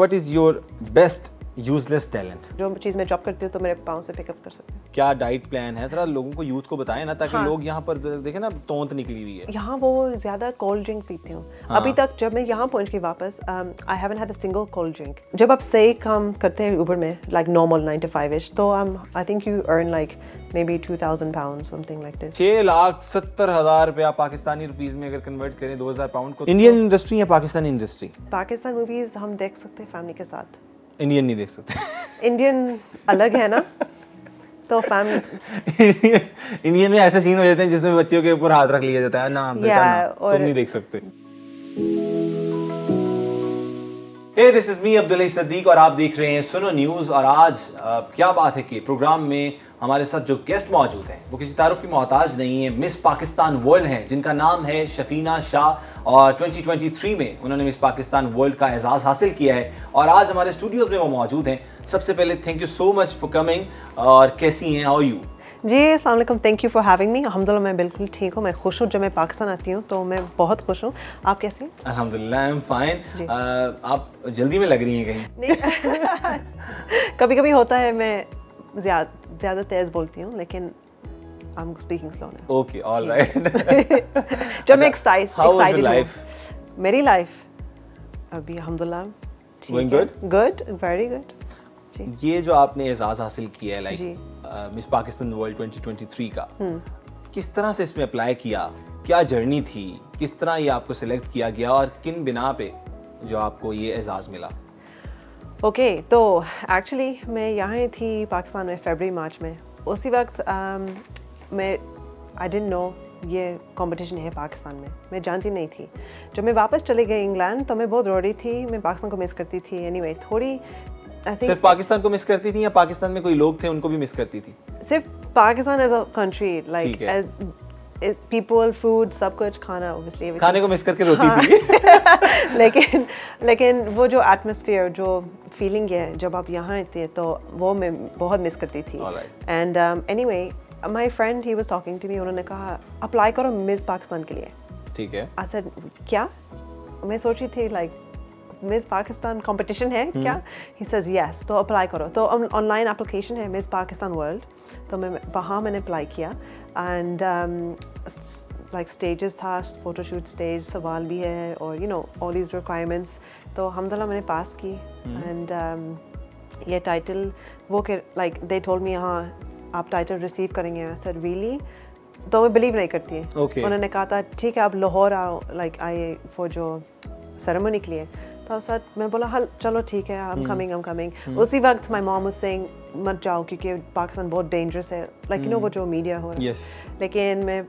What is your best useless talent जो चीज़ मैं जॉब करती हूँ तो मेरे पाँव से पिकअप कर सकते हैं। क्या डाइट प्लान है? जरा लोगों को यूथ को बताएँ ना ताकि हाँ। लोग यहाँ पर देखें ना तोंत निकली हुई है। यहाँ वो ज़्यादा कोल्ड ड्रिंक पीती हूँ। हाँ। अभी तक जब मैं यहाँ पहुँच गई वापस आई haven't had a single cold drink जब आप सही काम करते हैं ऊबर में like normal nine to five ish तो I think you earn like maybe two thousand pound something like this छह लाख सत्तर हज़ार रुपया पाकिस्तानी रुपीज़ में अगर कन्वर्ट करें दो हज़ार पाउंड को इंडियन इंडस्ट्री या पाकिस्तानी इंडस्ट्री पाकिस्तान मूवीज़ हम देख सकते हैं फैमिली के साथ। इंडियन नहीं देख सकते। इंडियन अलग है ना? तो फैम इंडियन में ऐसे सीन हो जाते हैं जिसमें बच्चियों के ऊपर हाथ रख लिया जाता है ना बेटा Yeah, ना और- तुम नहीं देख सकते। Hey, this is me, Abdullah Sadiq और आप देख रहे हैं सुनो न्यूज़ और आज आ, क्या बात है कि प्रोग्राम में हमारे साथ जो गेस्ट मौजूद हैं वो किसी तारुफ की मोहताज नहीं है मिस पाकिस्तान वर्ल्ड हैं जिनका नाम है शफीना शाह। और 2023 में उन्होंने मिस पाकिस्तान वर्ल्ड का एजाज़ हासिल किया है। और आज हमारे स्टूडियोज़ में वो मौजूद हैं। सबसे पहले thank you so much for coming और कैसी हैं हाउ यू जी वालेकुम thank you for having me अल्हम्दुलिल्लाह मैं बिल्कुल ठीक हूँ। मैं खुश हूँ जब मैं पाकिस्तान आती हूँ तो मैं बहुत खुश हूँ। आप कैसे हैं? अल्हम्दुलिल्लाह आई एम फाइन आप जल्दी में लग रही हैं कहीं? नहीं। कभी कभी होता है मैं ज़्यादा ज़्यादा तेज़ बोलती हूँ लेकिन I am speaking slow now okay all right जब मैं एक्साइटेड life? मेरी लाइफ अभी अल्हम्दुलिल्लाह ठीक है। गुड वेरी गुड ये जो आपने एजाज हासिल किया है। लाइक मिस पाकिस्तान वर्ल्ड 2023 का हम्म। किस तरह से इसमें अप्लाई किया? क्या जर्नी थी? किस तरह ये आपको सिलेक्ट किया गया? और किन बिना पे जो आपको ये एजाज मिला? ओके तो एक्चुअली मैं यहाँ थी पाकिस्तान में फरवरी मार्च में। उसी वक्त um, मैं आई डेंट नो ये कंपटीशन है पाकिस्तान में। मैं जानती नहीं थी। जब मैं वापस चले गई इंग्लैंड तो मैं बहुत रो रही थी। मैं पाकिस्तान को मिस करती थी। एनीवे anyway, थोड़ी आई सिर्फ़ पाकिस्तान को मिस करती थी या पाकिस्तान में कोई लोग थे उनको भी मिस करती थी? सिर्फ़ Pakistan as a country like है। पीपल फ़ूड सब कुछ खाना ओबियसली खाने को मिस करके रोती हाँ। थी। लेकिन लेकिन वो जो एटमोसफियर जो फीलिंग है जब आप यहाँ आते हैं तो वो मैं बहुत मिस करती थी। And anyway my friend he was talking to me उन्होंने कहा अप्लाई करो मिस पाकिस्तान के लिए. ठीक है। सेड क्या? मैं सोची थी लाइक मिस पाकिस्तान कंपटीशन है क्या? ही सेज यस तो अप्लाई करो. तो ऑनलाइन एप्लीकेशन है मिस पाकिस्तान वर्ल्ड तो मैं वहाँ मैंने अप्लाई किया। एंड लाइक स्टेजेस था फोटोशूट स्टेज सवाल भी है और you know all these requirements तो हमदल्ला मैंने पास की एंड ये टाइटल वो के लाइक दे टोल्ड मी हाँ आप टाइटल रिसीव करेंगे. सर रियली तो मैं बिलीव नहीं करती है। Okay. उन्होंने कहा था ठीक है आप लाहौर आओ लाइक आए वो जो सेरेमनी के लिए. तो सर मैं बोला हल चलो ठीक है I am coming I am coming उसी वक्त माय मॉम वाज सेइंग मत जाओ क्योंकि पाकिस्तान बहुत डेंजरस है. लाइक यू नो वो जो मीडिया हो रहा है। यस लेकिन मैं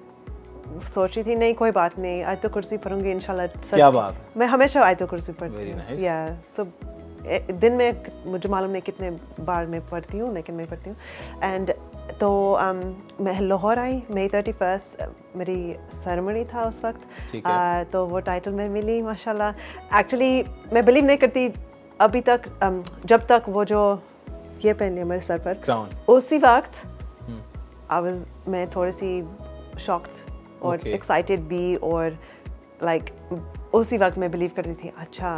सोच रही थी नहीं कोई बात नहीं आज तो कुर्सी पढ़ूँगी इंशाल्लाह सच- क्या बात? मैं हमेशा आज तो कुर्सी पढ़ती हूँ nice. या सो दिन में मुझे मालूम नहीं कितने बार मैं पढ़ती हूँ लेकिन मैं पढ़ती हूँ। एंड तो um, मैं लाहौर आई मई थर्टी फ़र्स्ट मेरी सेरेमनी था उस वक्त। uh, तो वो टाइटल में मिली माशाल्लाह। एक्चुअली मैं बिलीव नहीं करती अभी तक um, जब तक वो जो ये पहन लिया मेरे सर पर क्राउन उसी वक्त आई वाज मैं थोड़ी सी शॉक्ड और. एक्साइटेड भी और लाइक उसी वक्त मैं बिलीव करती थी अच्छा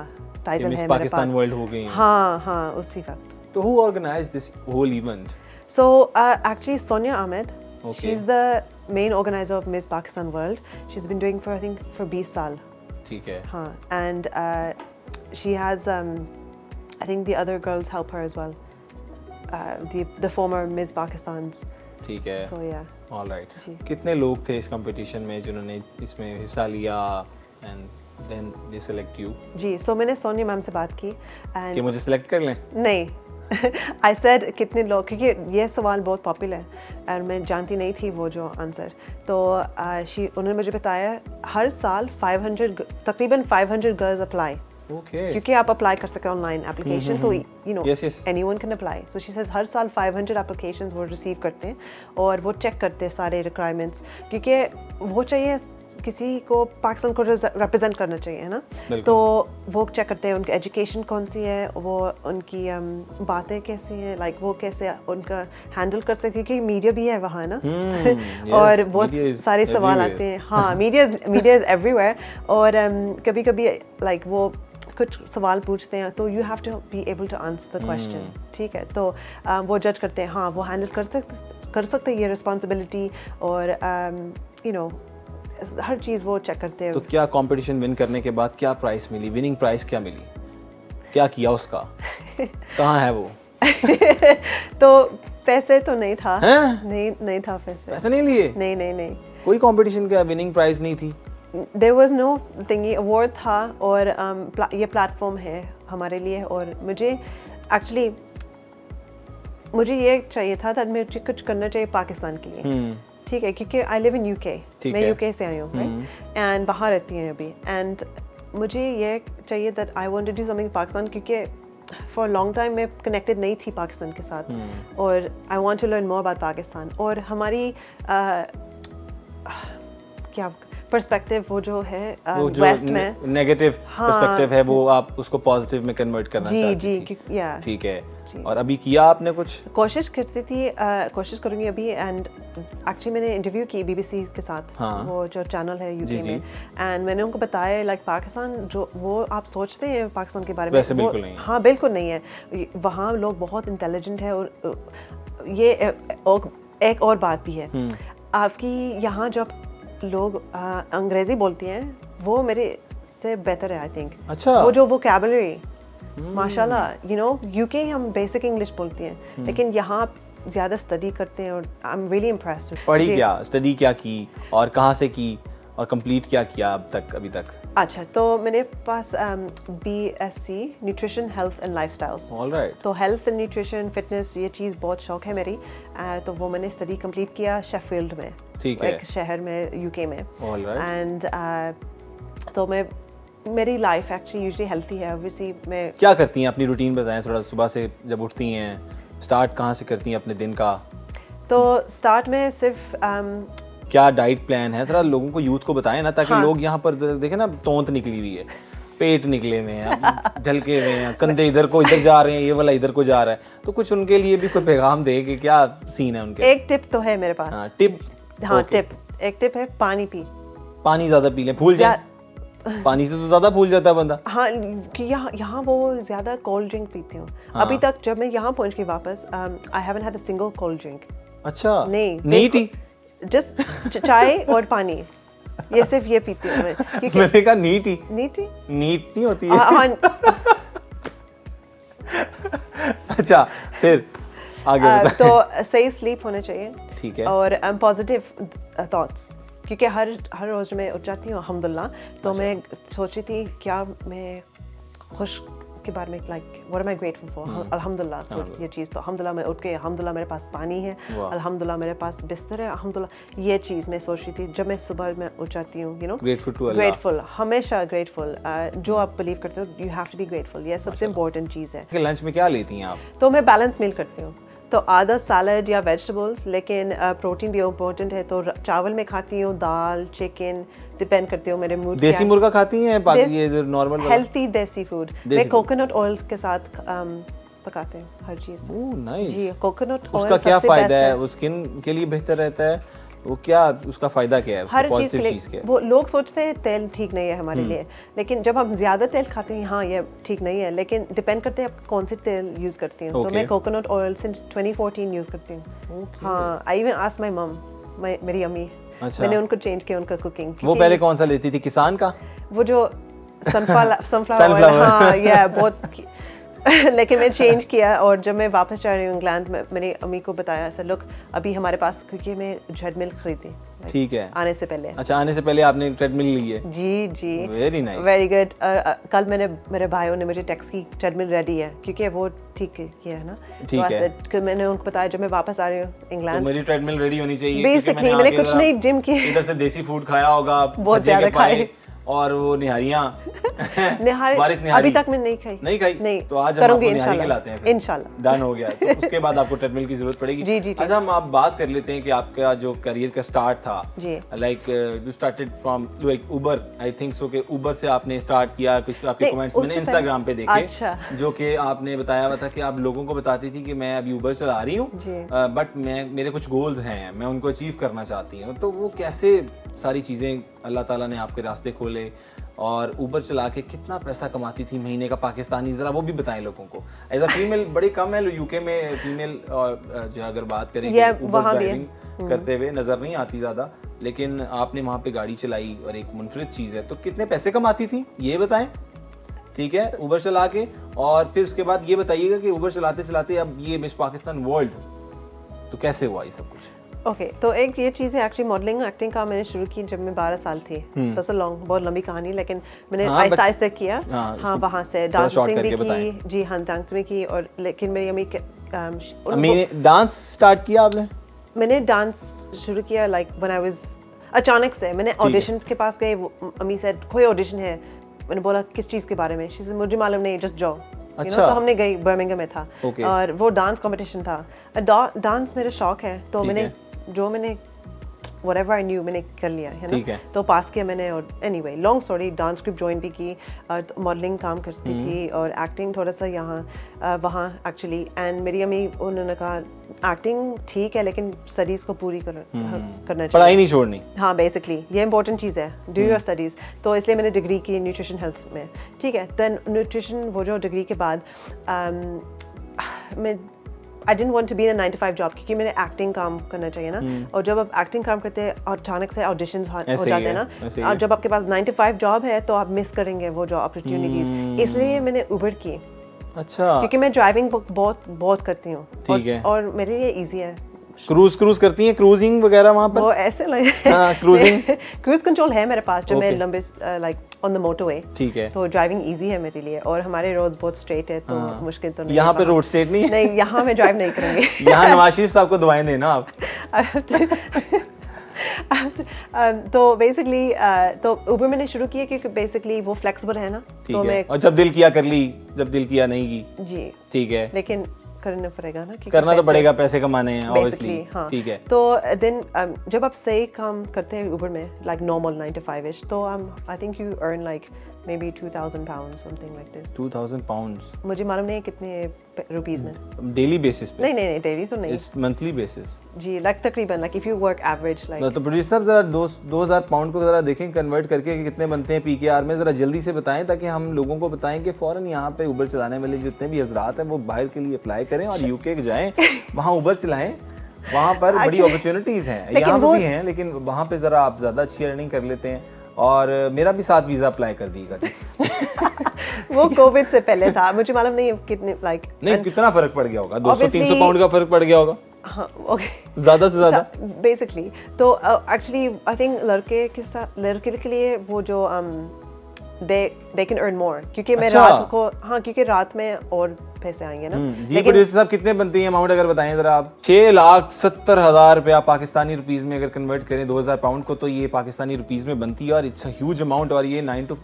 टाइटल मिस है मेरे पाकिस्तान पास वर्ल्ड हो गई हैं। हाँ हाँ उसी वक्त तो who organize this whole event So uh, actually, Sonia Ahmed, Okay. she's the main organizer of Miss Pakistan World. She's been doing for I think for 20 saal. ठीक है. And uh, she has, um, I think the other girls help her as well. Uh, the the former Pakistans. ठीक है। So yeah. All right जी। कितने लोग थे इस competition में जिन्होंने इसमें हिस्सा लिया and then they select you ji so so मैंने सोनिया मैम से बात की कि and मुझे सेलेक्ट कर लें? नहीं। आई सेड कितने लोग क्योंकि ये सवाल बहुत पॉपुलर है और मैं जानती नहीं थी वो जो आंसर तो uh, शी उन्होंने मुझे बताया हर साल 500 ग- तकरीबन 500 गर्ल्स अप्लाई ओके क्योंकि आप अप्लाई कर सके ऑनलाइन एप्लीकेशन तो you know yes. Anyone can apply so she says हर साल 500 एप्लीकेशंस वो रिसीव करते हैं और वो चेक करते हैं सारे रिक्वायरमेंट्स क्योंकि वो चाहिए किसी को पाकिस्तान को रिप्रेजेंट करना चाहिए है ना? तो वो चेक करते हैं उनकी एजुकेशन कौन सी है वो उनकी um, बातें कैसी हैं लाइक वो कैसे उनका हैंडल कर सकती है क्योंकि मीडिया भी है वहाँ ना? Hmm, yes, और बहुत सारे सवाल आते हैं। हाँ मीडिया मीडिया इज़ एवरीवेयर और um, कभी कभी लाइक like, वो कुछ सवाल पूछते हैं तो you have to be able to answer the question ठीक है? तो uh, वो जज करते हैं हाँ वो हैंडल कर सकते कर सकते हैं ये रिस्पॉन्सिबिलिटी और यू नो you know, हर चीज़ वो चेक करते हैं। तो क्या कंपटीशन विन करने के बाद क्या प्राइस मिली? विनिंग प्राइस क्या मिली? क्या किया उसका? कहाँ है वो? तो पैसे तो नहीं था। हैं? नहीं नहीं था पैसे। पैसे नहीं लिए? नहीं नहीं नहीं। कोई कंपटीशन का विनिंग प्राइस नहीं थी? देर वॉज़ नो थिंग ये अवार्ड था और um, प्ला, ये प्लेटफॉर्म है हमारे लिए और मुझे एक्चुअली मुझे ये चाहिए था कि मुझे कुछ करना चाहिए पाकिस्तान के लिए। हम्म। ठीक है क्योंकि आई लिव इन यूके मैं है। यूके से आई हूँ एंड बाहर रहती हूँ अभी। एंड मुझे ये चाहिए that I want to do something Pakistan क्योंकि फॉर लॉन्ग टाइम मैं कनेक्टेड नहीं थी पाकिस्तान के साथ। हम्म। और I want to learn more about Pakistan. और हमारी uh, क्या पर्सपेक्टिव वो जो है जो वेस्ट में। नेगेटिव हाँ। पर्सपेक्टिव है वो आप उसको पॉजिटिव में कन्वर्ट करना जी चाहती जी थी। क्यों- या ठीक है। और अभी किया आपने कुछ? कोशिश करती थी अ, कोशिश करूँगी अभी एंड एक्चुअली मैंने इंटरव्यू की बीबीसी के साथ हाँ। वो जो चैनल है यूके जी, जी। में। एंड मैंने उनको बताया लाइक पाकिस्तान जो वो आप सोचते हैं पाकिस्तान के बारे में वैसे बिल्कुल नहीं है। हाँ बिल्कुल नहीं है। वहाँ लोग बहुत इंटेलिजेंट है और ये एक और बात भी है। हम्म। आपकी यहाँ जब लोग अंग्रेज़ी बोलती हैं वो मेरे से बेहतर है आई थिंक अच्छा। वो जो वो कैबलरी माशाल्लाह यू नो यूके हम बेसिक इंग्लिश बोलती हैं लेकिन यहाँ ज़्यादा स्टडी करते हैं और आई एम रियली इम्प्रेस पढ़ी क्या? स्टडी क्या की? और कहाँ से की? और कंप्लीट क्या किया अब तक अभी तक? अच्छा तो मेरे पास B S C nutrition health and lifestyle तो हेल्थ एंड न्यूट्रिशन फिटनेस ये चीज़ बहुत शौक है मेरी। अ, तो वो मैंने स्टडी कंप्लीट किया शेफील्ड में। ठीक है। एक शहर में यूके में। एंड तो मैं मेरी लाइफ एक्चुअली यूजली हेल्थी है। ऑब्वियसली मैं क्या करती हैं? अपनी रूटीन बताएँ थोड़ा सुबह से जब उठती हैं स्टार्ट कहाँ से करती हैं अपने दिन का? तो स्टार्ट में सिर्फ़ um, क्या डाइट प्लान है? थोड़ा लोगों को यूथ को बताएँ ना ताकि हाँ। लोग यहाँ पर देखे ना तोंत निकली हुई है पेट निकले हुए हैं ढलके हुए हैं कंधे इधर को इधर जा रहे हैं ये वाला इधर को जा रहा है। तो कुछ उनके लिए भी कोई पैगाम दे कि क्या सीन है उनके? एक टिप तो है मेरे पास। हाँ टिप हाँ ओके। टिप एक टिप है पानी पी। पानी ज़्यादा पी लें भूल जाए। पानी से तो ज़्यादा भूल जाता है बंदा। हाँ कि यहाँ यहाँ वो ज़्यादा कोल्ड ड्रिंक पीती हूँ। हाँ। अभी तक जब मैं यहाँ पहुँच गई वापस आई haven't had a single cold drink अच्छा। नहीं नीट ही जस्ट चाय और पानी ये सिर्फ़ ये पीती हूँ मैं क्योंकि मैंने कहा नीट ही। नीट ही? नीट नहीं होती है हाँ हाँ, अच्छा फिर आगे आ, तो सही स्लीप होना चाहिए। ठीक है। और पॉजिटिव थॉट्स क्योंकि हर हर रोज़ मैं उठ जाती हूँ अल्हम्दुलिल्लाह। तो अच्छा। मैं सोची थी क्या मैं खुश के बारे में like what am I grateful for अल्हम्दुलिल्लाह ये चीज़ तो अल्हम्दुलिल्लाह मैं उठ के अल्हम्दुलिल्लाह मेरे पास पानी है अलहमदुल्ला अल्हम्दुलिल्लाह मेरे पास बिस्तर है अल्हम्दुलिल्लाह ये चीज़ मैं सोच रही थी जब मैं सुबह मैं उठ जाती हूँ you know grateful to Allah grateful हमेशा ग्रेटफुल जो आप बिलीव करते हो you have to be grateful ये सबसे इंपॉर्टेंट चीज़ है। लंच में क्या लेती हैं आप? तो मैं बैलेंस मील करती हूँ। तो आधा सैलड या वेजिटेबल्स लेकिन प्रोटीन भी इम्पोर्टेंट है तो चावल में खाती हूँ दाल चिकन डिपेंड करती हूँ मेरे मूड देसी मुर्गा खाती हैं बाकी ये नॉर्मल हेल्थी देसी फ़ूड मैं कोकोनट ऑयल के साथ पकाते हैं हर चीज़ ओह जी कोकोनट कोकोनट उसका क्या फ़ायदा है? वो स्किन के लिए बेहतर रहता है। वो क्या उसका फ़ायदा क्या है? हर चीज़ के लिए वो लोग सोचते हैं तेल ठीक नहीं है हमारे लिए। लेकिन जब हम ज़्यादा तेल खाते हैं हाँ ये ठीक नहीं है। लेकिन डिपेंड करते हैं आप कौन से तेल यूज़ करती हूँ। तो मैं कोकोनट ऑयल सिंस 2014 यूज़ करती हूँ। हाँ I even ask my mum मेरी अम्मी। अच्छा। मैंने उनको चेंज किया उनका कुकिंग वो पहले कौन सा लेती थी किसान का? वो जो सनफ्लावर सनफ्लावर हाँ या बहुत लेकिन मैं चेंज किया और जब मैं वापस जा रही हूँ इंग्लैंड में मेरी अम्मी को बताया ऐसा लुक अभी हमारे पास क्योंकि मैं मिल्क खरीदी ठीक है। आने से पहले। अच्छा आने से पहले आपने ट्रेडमिल ली है? जी जी। वेरी नाइस वेरी गुड कल मैंने मेरे भाइयों ने मुझे टैक्स की ट्रेडमिल रेडी है क्योंकि वो ठीक किया है ना? ठीक तो है। मैंने उनको बताया जब मैं वापस आ रही हूँ तो इंग्लैंड मेरी ट्रेडमिल रेडी होनी चाहिए बेसिकली मैंने कुछ नहीं जिम किया। इधर से देसी फ़ूड खाया होगा बहुत ज़्यादा खाए। और वो निहारियाँ। निहारी बारिश निहारी। अभी तक मैं नहीं खाई। नहीं खाई? नहीं तो आज हम निहारी खिलाते हैं। इंशाल्लाह। डन हो गया। तो उसके बाद आपको ट्रेडमिल की ज़रूरत पड़ेगी। जी, जी, जी। अच्छा हम आप बात कर लेते हैं कि आपका जो करियर का स्टार्ट था। Like you started from like Uber I think so के उबर से आपने स्टार्ट किया कुछ आपके कमेंट्स मैंने इंस्टाग्राम पे देखे अच्छा। जो कि आपने बताया हुआ था कि आप लोगों को बताती थी कि मैं अभी उबर चला रही हूँ। बट मैं मेरे कुछ गोल्स हैं मैं उनको अचीव करना चाहती हूँ। तो वो कैसे सारी चीज़ें अल्लाह ताला ने आपके रास्ते खोले और ऊबर चला के कितना पैसा कमाती थी महीने का पाकिस्तानी ज़रा वो भी बताएँ लोगों को। एज अ फीमेल बड़ी कम है यूके में फीमेल और जो अगर बात करें Yeah, वहाँ भी करते हुए नज़र नहीं आती ज़्यादा लेकिन आपने वहाँ पे गाड़ी चलाई और एक मुनफरद चीज़ है तो कितने पैसे कमाती थी ये बताएँ। ठीक है ऊबर चला के और फिर उसके बाद ये बताइएगा कि ऊबर चलाते चलाते अब ये मिस पाकिस्तान वर्ल्ड तो कैसे हुआ ये सब कुछ? ओके तो एक ये चीज़ है एक्चुअली मॉडलिंग एक्टिंग का मैंने शुरू की जब मैं 12 साल थी। हम्म। दस लॉन्ग बहुत लंबी कहानी लेकिन मैंने हाँ, आहिस्ता आहिस्ता किया। हाँ, हाँ वहाँ से डांसिंग भी की जी हाँ डांस भी की और लेकिन मेरी अम्मी डांस स्टार्ट किया आपने? मैंने डांस शुरू किया लाइक व्हेन आई वाज अचानक से मैंने ऑडिशन के पास गए वो अम्मी से कोई ऑडिशन है? मैंने बोला किस चीज़ के बारे में? मुझे मालूम नहीं जस्ट जाओ। You know, अच्छा। तो हमने गई बर्मिंगम में था। Okay. और वो डांस कंपटीशन था। डांस मेरा शौक है तो मैंने जो मैंने whatever I knew मैंने कर लिया है ना? तो पास किया मैंने और anyway long story dance group join भी की और मॉडलिंग काम करती हम्म। थी और एक्टिंग थोड़ा सा यहाँ वहाँ एक्चुअली एंड मेरी अम्मी उन्होंने कहा एक्टिंग ठीक है लेकिन स्टडीज़ को पूरी कर, करना चाहिए. पढ़ाई नहीं छोड़नी। हाँ बेसिकली ये इंपॉर्टेंट चीज़ है डू योर स्टडीज़ तो इसलिए मैंने डिग्री की न्यूट्रिशन हेल्थ में। ठीक है देन न्यूट्रिशन वो जो डिग्री के बाद um, मैं I didn't want to be in nine to five job क्योंकि मैंने एक्टिंग काम करना चाहिए ना। hmm. और जब आप एक्टिंग काम करते हैं और अचानक से ऑडिशन हो हो जाते हैं ना और जब आपके पास नाइन टू फाइव जॉब है तो आप मिस करेंगे वो जॉब अपॉर्चुनिटीज़ इसलिए मैंने उबर की। अच्छा। क्योंकि मैं ड्राइविंग बहुत बहुत करती हूँ। और- और मेरे लिए ईजी है। क्रूज क्रूज करती हैं क्रूजिंग वगैरह वहाँ पर? वो ऐसे लगे हाँ, cruising। क्रूज कंट्रोल है मेरे पास जो मैं लंबे लाइक ऑन द मोटरवे ठीक है। तो ड्राइविंग इजी है मेरे लिए और हमारे रोड्स बहुत स्ट्रेट है तो हाँ। मुश्किल तो नहीं यहाँ पे रोड स्टेट नहीं नहीं यहाँ मैं ड्राइव नहीं करूँगी। यहाँ नवाज़ शरीफ साहब को दवाएँ देना आप। Um, तो बेसिकली तो उबर मैंने शुरू किया क्योंकि बेसिकली वो फ्लेक्सिबल है ना तो मैं और जब दिल किया कर ली जब दिल किया नहीं की। जी। ठीक है। लेकिन करना पड़ेगा ना कि करना तो पड़ेगा पैसे कमाने हैं ऑब्वियसली हाँ। ठीक है। तो देन जब आप सही काम करते हैं ऊबर में like normal nine to five ish तो I think you earn like maybe two thousand pound something like this 2000 pounds मुझे मालूम नहीं है कितने रुपीस में। डेली बेसिस पे? नहीं नहीं नहीं डेली तो नहीं। इट्स मंथली बेसिस जी लाइक तकरीबन like if you work average like तो प्रोड्यूसर साहब जरा दो दो हज़ार पाउंड को जरा देखें कन्वर्ट करके कि कितने बनते हैं पीकेआर में जरा जल्दी से बताएँ ताकि हम लोगों को बताएँ कि फ़ौरन यहाँ पे उबर चलाने वाले जितने भी हजरात हैं वो बाहर के लिए अप्लाई करें और यूके जाएँ वहाँ उबर चलाएँ वहाँ पर बड़ी अपॉर्चुनिटीज़ हैं। लेकिन यहाँ पे भी हैं लेकिन वहाँ पे जरा आप ज़्यादा अच्छी अर्निंग कर लेते हैं। और मेरा भी साथ वीज़ा अप्लाई कर दिएगा वो कोविड से पहले था। मुझे मालूम नहीं कितने लाइक नहीं कितना फ़र्क पड़ गया होगा? 200 300 Obviously- पाउंड का फ़र्क पड़ गया होगा? हाँ ओके ज़्यादा से ज़्यादा? बेसिकली तो एक्चुअली आई थिंक लड़के के साथ लड़के के लिए वो जो दे दे कैन अर्न मोर क्योंकि मैं अच्छा। रात को हाँ क्योंकि रात में और पैसे आएँगे ना। हम्म, जी प्रोड्यूसर साहब कितने बनती है अमाउंट अगर बताएँ जरा आप? छह लाख सत्तर हज़ार रुपया पाकिस्तानी रुपीस में अगर कन्वर्ट करें दो हज़ार पाउंड को तो ये पाकिस्तानी रुपीस में बनती है और इट्स ह्यूज अमाउंट और ये नाइन टू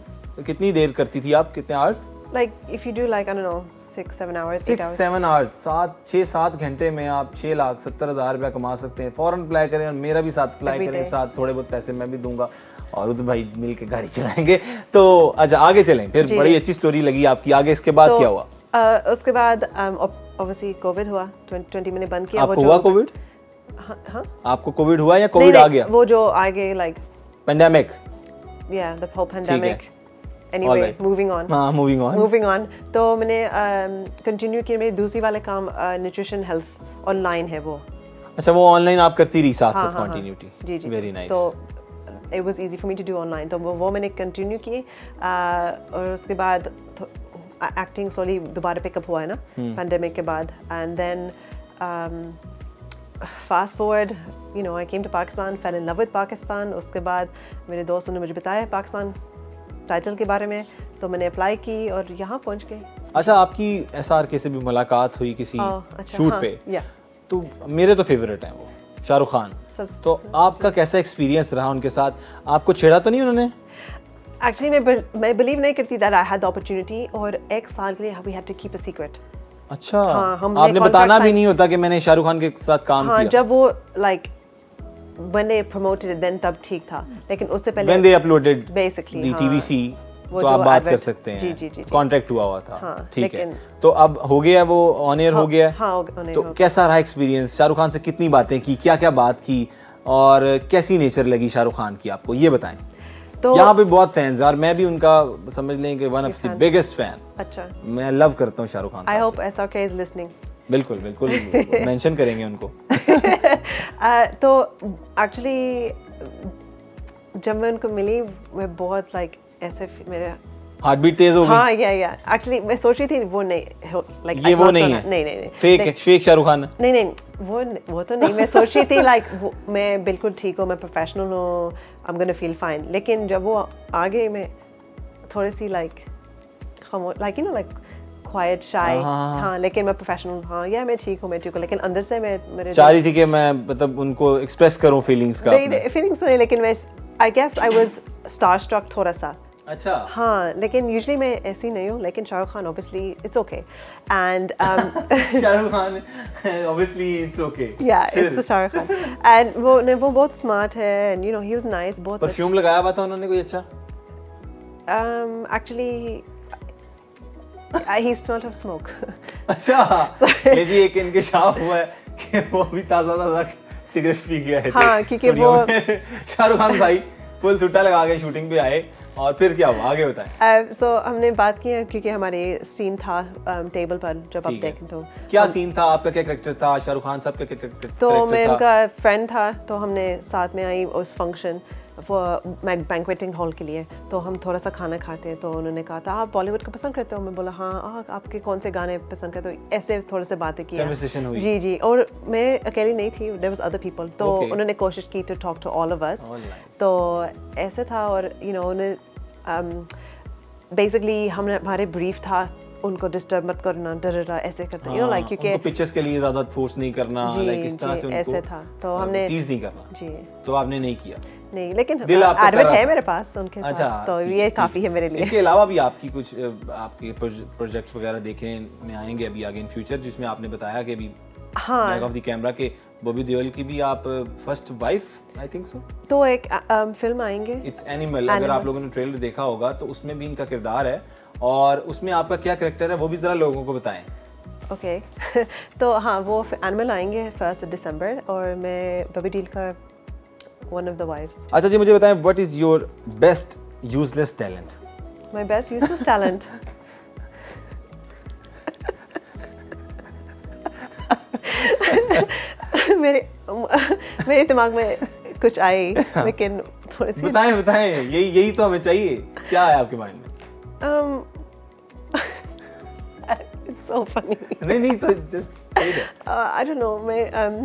कितनी देर करती थी आप? कितने hours like if you do like I don't know 6 7 hours six seven hours सात छः सात घंटे में आप छः लाख सत्तर हज़ार रुपया कमा सकते हैं। फ़ौरन अप्लाई करें और मेरा भी साथ अप्लाई करें साथ थोड़े बहुत पैसे मैं भी दूँगा। और उधर भाई मिल के गाड़ी चलाएँगे। तो अच्छा आगे चलें। फिर बड़ी अच्छी स्टोरी लगी आपकी। आगे इसके बाद तो, क्या हुआ? uh, उसके बाद ऑब्वियसली कोविड हुआ। 20 मैंने बंद किया। आपको हुआ कोविड हाँ हाँ। आपको कोविड हुआ या कोविड आ गया? वो जो आ गए लाइक पेंडेमिक या the whole pandemic anyway. Moving on हाँ मूविंग ऑन मूविंग ऑन तो मैंने कंटिन्यू किया। मेरी दूसरी वाले काम न्यूट्रिशन हेल्थ ऑनलाइन है वो। अच्छा वो ऑनलाइन आप करती रही साथ हाँ, साथ हाँ, हाँ। कंटिन्यूटी जी जी। वेरी। नाइस तो it was easy for me to do online तो वो वो मैंने कंटिन्यू की और उसके बाद एक्टिंग सॉली दोबारा पिकअप हुआ है ना हम्म। पैंडेमिक के बाद। And then fast forward you know I came to Pakistan fell in love with Pakistan उसके बाद मेरे दोस्तों ने मुझे बताया पाकिस्तान टाइटल के बारे में। तो मैंने अप्लाई की और यहाँ पहुँच गई। अच्छा आपकी एस आर के से भी मुलाकात हुई किसी हाँ, अच्छा, शूट हाँ, पे? तो मेरे तो फेवरेट हैं वो शाहरुख खान। सब तो आपका कैसा एक्सपीरियंस रहा उनके साथ? आपको छेड़ा तो नहीं उन्होंने? एक्चुअली मैं मैं बिलीव नहीं करती that I had the opportunity और एक साल के लिए we had to keep a secret अच्छा हाँ, आपने बताना भी नहीं होता कि मैंने शाहरुख खान के साथ काम हाँ किया। जब वो लाइक बने प्रमोटेड देन तब ठीक था। लेकिन उससे पहले they uploaded Basically, the हाँ। TVC वो तो आप बात कर सकते हैं। जी, जी, जी, जी। कॉन्ट्रैक्ट हुआ हुआ था। हाँ, ठीक है। तो अब हो गया वो ऑन एयर हो गया। हाँ तो हो- कैसा रहा एक्सपीरियंस शाहरुख खान से कितनी बातें की क्या क्या बात की और कैसी नेचर लगी शाहरुख खान की आपको? ये बताएँ। तो यहाँ पे बहुत फैंस हैं और मैं भी उनका समझ लें कि one of the biggest fan अच्छा। मैं लव करता हूँ Shahrukh Khan I hope S R is listening बिल्कुल बिल्कुल। मेंशन करेंगे उनको। तो एक्चुअली जब मैं उनको मिली मैं बहुत लाइक ऐसे मेरे हार्ट बीट तेज हो गई हाँ या या। एक्चुअली मैं सोच रही थी वो नहीं लाइक ये वो नहीं है। नहीं नहीं नहीं। फेक है फेक शाहरुख खान। है नहीं नहीं वो वो तो नहीं। मैं सोच रही थी लाइक मैं बिल्कुल ठीक हूँ मैं प्रोफेशनल हूँ I am gonna feel fine लेकिन जब वो आ गई मैं थोड़ी सी like like you know like quite shy हाँ। लेकिन मैं प्रोफेशनल हूँ। या मैं ठीक हूँ मैं ठीक हूँ लेकिन अंदर से मैं मेरे चाह रही थी कि मैं मतलब उनको एक्सप्रेस करूँ फीलिंग्स का नहीं फीलिंग्स नहीं लेकिन मैं I guess I was star struck थोड़ा सा। अच्छा। हाँ लेकिन यूजली मैं ऐसी नहीं हूँ लेकिन Shahrukh Khan obviously it's okay and Shahrukh Khan obviously it's okay it's a Shahrukh Khan. And वो नहीं वो बहुत smart है and you know he was nice बहुत परफ्यूम लगाया हुआ था उन्होंने कोई अच्छा? Um I, he smelled of smoke. अच्छा। Sorry. ले जी एक इंकशाफ हुआ है कि वो भी ताज़ा ताज़ा सिगरेट पी आए थे। हाँ, क्योंकि वो-। शाहरुख खान भाई फुल सुट्टा लगा के शूटिंग पे आए और फिर क्या हुआ? आगे बताएँ। Uh, so हमने बात की है क्योंकि हमारे सीन था टेबल पर जब आप है। देखें तो। क्या सीन था? आपका क्या करेक्टर था? शाहरुख खान साहब का क्या करेक्टर तो मैं उनका फ्रेंड था तो हमने साथ में आई उस फ़ंक्शन बैंकवेटिंग हॉल के लिए तो हम थोड़ा सा खाना खाते हैं तो उन्होंने कहा था आप बॉलीवुड का पसंद करते हो? मैं बोला हाँ आ, आपके कौन से गाने पसंद करते हो? ऐसे थोड़े से बातें की जी जी और मैं अकेली नहीं थी देयर वाज अदर पीपल तो Okay. उन्होंने कोशिश की to talk to all of us तो ऐसे था और यू नो उन्हें बेसिकली हमने हमारे ब्रीफ था उनको डिस्टर्ब मत करना डर ऐसे करते यू नो लाइक क्योंकि पिक्चर्स के लिए ज़्यादा फोर्स नहीं करना लाइक इस तरह से उनको ऐसे था। तो हमने- टीज नहीं करना। जी। तो आपने नहीं किया। नहीं लेकिन एडमिट है मेरे पास उनके अच्छा साथ तो ये काफ़ी है मेरे लिए। इसके अलावा भी आपकी कुछ आपके प्रोजेक्ट्स वगैरह देखे में आएँगे अभी आगे इन फ्यूचर जिसमें आपने बताया कि अभी हाँ। ऑफ़ द कैमरा के बॉबी देओल की भी आप first wife I think so तो एक फ़िल्म आएँगे। इट्स एनिमल अगर आप लोगों ने ट्रेलर देखा होगा तो उसमें भी इनका किरदार है और उसमें आपका क्या करेक्टर है वो भी जरा लोगों को बताएँ। Okay okay. तो हाँ वो एनिमल आएँगे फ़र्स्ट दिसंबर और मैं बबी डील का वन ऑफ़ द वाइफ्स अच्छा जी मुझे बताएँ what is your best useless talent my best useless talent मेरे मेरे दिमाग में कुछ आई लेकिन थोड़ी सी बताएँ बताएँ यही यही तो हमें चाहिए। क्या है आपके माइंड में? Um it's so funny. नहीं नहीं तो just say that uh, I don't know मैं um,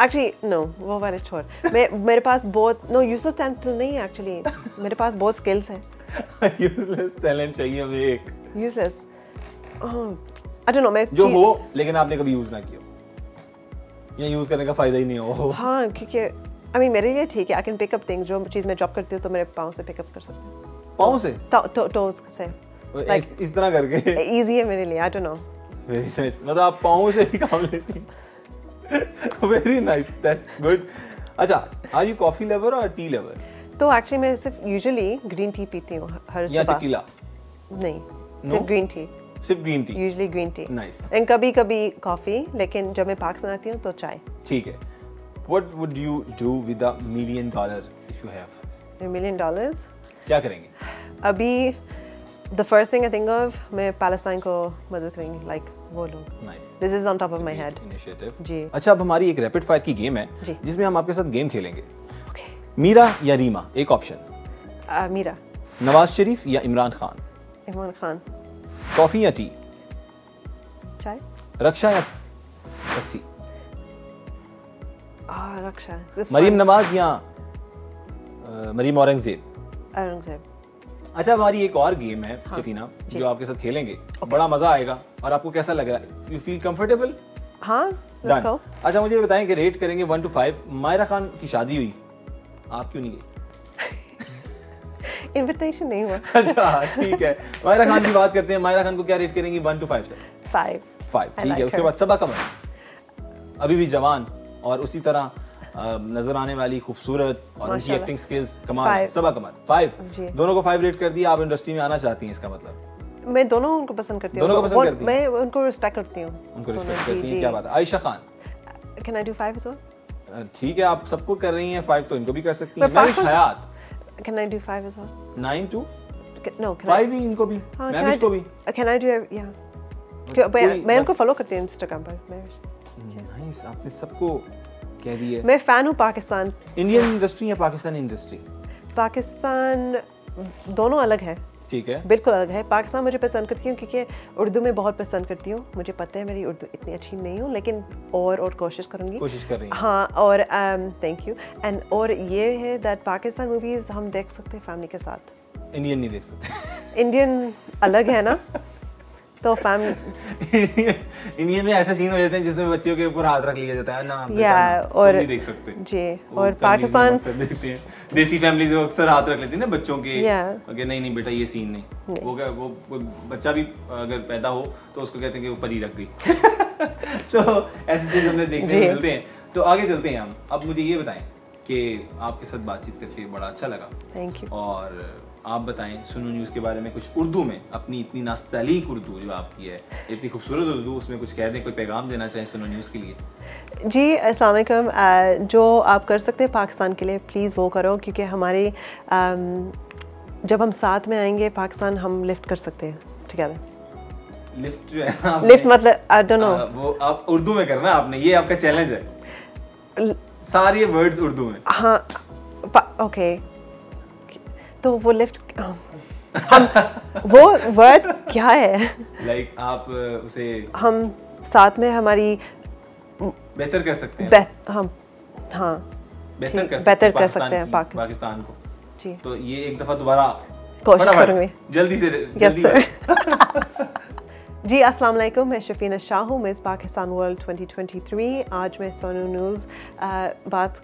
actually no वो वाले छोड़। मैं मेरे पास बहुत no यूजलेस टैलेंट तो नहीं है actually. मेरे पास बहुत स्किल्स हैं। यूजलेस टैलेंट चाहिए हमें एक। यूजलेस आई डोंट नो मैं जो हो लेकिन आपने कभी यूज़ ना किया या यूज़ करने का फ़ायदा ही नहीं हो। हाँ क्योंकि आई मीन मेरे लिए ठीक है I can pick up things जो चीज़ मैं जॉब करती हूँ तो मेरे पाँव से पिकअप कर सकती हूँ। पाँव से? तो, तो, टोज से। इस, इस तरह करके। इजी है मेरे लिए I don't know very nice मतलब आप पाँव से भी काम लेती हैं। वेरी नाइस दैट्स गुड अच्छा आर यू कॉफ़ी लवर और टी लवर तो एक्चुअली मैं सिर्फ़ यूजुअली ग्रीन टी पीती हूँ हर या सुबह। टेकीला नहीं No? सिर्फ़ ग्रीन टी सिर्फ़ green tea usually green tea nice and कभी कभी कॉफ़ी लेकिन जब मैं पाकिस्तान आती हूँ तो चाय। ठीक है। What would you do with a million dollar if you have million dollars क्या करेंगे? अभी the first thing I think of मैं पैलेस्टाइन को मदद करेंगी लाइक वो लोग। This is on top of my head initiative जी। अच्छा अब हमारी एक रैपिड फायर की गेम है जिसमें हम आपके साथ गेम खेलेंगे। ओके मीरा या रीमा एक ऑप्शन मीरा। नवाज़ शरीफ या इमरान खान। इमरान खान। कॉफ़ी या टी। चाय। रक्षा या टैक्सी रक्षा। मरीम नवाज़ या मरीम औरंगज़ेब। औरंगज़ेब। अच्छा हमारी एक और गेम है हाँ, जो। आपके साथ खेलेंगे। Okay. बड़ा मज़ा आएगा और आपको कैसा लग? रहा है यू फील कंफर्टेबल हाँ डन अच्छा मुझे बताएँ कि रेट करेंगे one to five Mayra Khan की शादी हुई। आप क्यों नहीं गए? इनविटेशन नहीं हुआ। अच्छा ठीक है। मायरा खान की बात करते हैं। मायरा खान को क्या रेट करेंगे? वन टू फाइव से फाइव फाइव ठीक है। उसके बाद सबा कमर अभी भी जवान और उसी तरह नज़र आने वाली खूबसूरत और उनकी एक्टिंग स्किल्स कमाल. सबा कमर फाइव दोनों को फाइव रेट कर दिया आप इंडस्ट्री में आना चाहती हैं इसका मतलब? मैं दोनों उनको पसंद करती हूँ। दोनों को पसंद करती हैं? मैं उनको रिस्पेक्ट करती हूँ। उनको रिस्पेक्ट करती हैं क्या बात है। Ayesha Khan. Can I do five well? ठीक है आप सबको कर रही हैं फाइव तो इनको भी कर सकती हैं। मैं Hayat. Can I do five as well? Nine to can I? फाइव ही इनको भी। हाँ, मैं भी I इसको भी। Can I do ev- मैं इनको फॉलो करती हूँ इंस्टाग्राम पर मैं नाइस आपने सबको कह दिया मैं फ़ैन हूँ पाकिस्तान। इंडियन इंडस्ट्री या पाकिस्तानी इंडस्ट्री? पाकिस्तान दोनों अलग है। ठीक है। बिल्कुल अलग है। पाकिस्तान मुझे पसंद करती हूँ क्योंकि उर्दू में बहुत पसंद करती हूँ। मुझे पता है मेरी उर्दू इतनी अच्छी नहीं हूँ लेकिन और और कोशिश करूँगी। कोशिश कर रही हैं। हाँ और थैंक यू एंड और ये है दैट पाकिस्तान मूवीज़ हम देख सकते हैं फैमिली के साथ। इंडियन नहीं देख सकते। इंडियन अलग है ना? तो फैमिली इंडियन में ऐसे सीन हो जाते हैं जिसमें बच्चों के ऊपर हाथ रख लिया जाता है ना Yeah, और- नहीं देख सकते. जी और पाकिस्तान देखते हैं। देसी फैमिलीज़ अक्सर हाथ रख लेती है ना बच्चों के. अगर नहीं नहीं बेटा ये सीन नहीं। वो क्या वो, बच्चा भी अगर पैदा हो तो उसको कहते हैं कि वो परी रख गई तो ऐसे चीज़ हमने देखने को मिलते हैं। तो आगे चलते हैं हम। अब मुझे ये बताएँ कि आपके साथ बातचीत करके बड़ा अच्छा लगा। थैंक यू और आप बताएँ सुनो न्यूज़ के बारे में कुछ उर्दू में अपनी इतनी नास्तलीक उर्दू जो आपकी है इतनी खूबसूरत उर्दू उसमें कुछ कह दें कोई पैगाम देना चाहें सुनो न्यूज़ के लिए? जी अस्सलाम वालेकुम अ, जो आप कर सकते हैं पाकिस्तान के लिए प्लीज़ वो करो क्योंकि हमारे जब हम साथ में आएँगे पाकिस्तान हम लिफ्ट कर सकते हैं टुगेदर लिफ्ट जो है ना लिफ्ट मतलब आई डोंट आ, वो आप उर्दू में करना आपने ये आपका चैलेंज है। नो सारे वर्ड्स उर्दू में। हाँ ओके तो वो लिफ्ट हम वो वर्ड क्या है? लाइक like आप उसे हम साथ में हमारी बेहतर कर सकते हैं। बेह हम हाँ। बेहतर कर बेहतर कर सकते हैं पाकिस्तान को। जी। तो ये एक दफ़ा दोबारा कोशिश करूँगी। जल्दी से यस जल्दी सर जी अस्सलाम वालेकुम मैं शफीना शाह हूँ मिस पाकिस्तान वर्ल्ड 2023 आज मैं सोनू न्यूज़ बात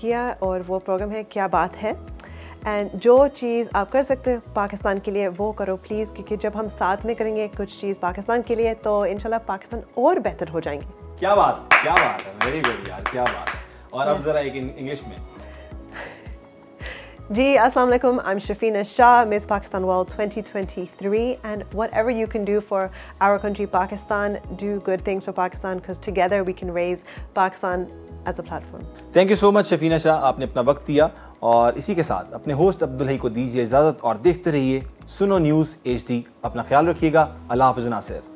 किया और वो प्रोग्राम है क्या बात है? एंड जो चीज़ आप कर सकते हो पाकिस्तान के लिए वो करो प्लीज़ क्योंकि जब हम साथ में करेंगे कुछ चीज़ पाकिस्तान के लिए तो इन पाकिस्तान और बेहतर हो जाएँगे। क्या बात क्या बात है वेरी वेरी यार क्या बात है। और अब जरा एक इंग्लिश में। जी अस्सलाम वालेकुम I am Shafina Shah miss Pakistan world 2023 and what you can do for our country Pakistan do good things for Pakistan because together we can raise Pakistan as a platform thank you so much Shafina Shah आपने अपना वक्त दिया। और इसी के साथ अपने host Abdul को दीजिए इजाज़त और देखते रहिए सुनो न्यूज़ एचडी। अपना ख्याल रखिएगा। अल्लाह हाफ़ नासिर।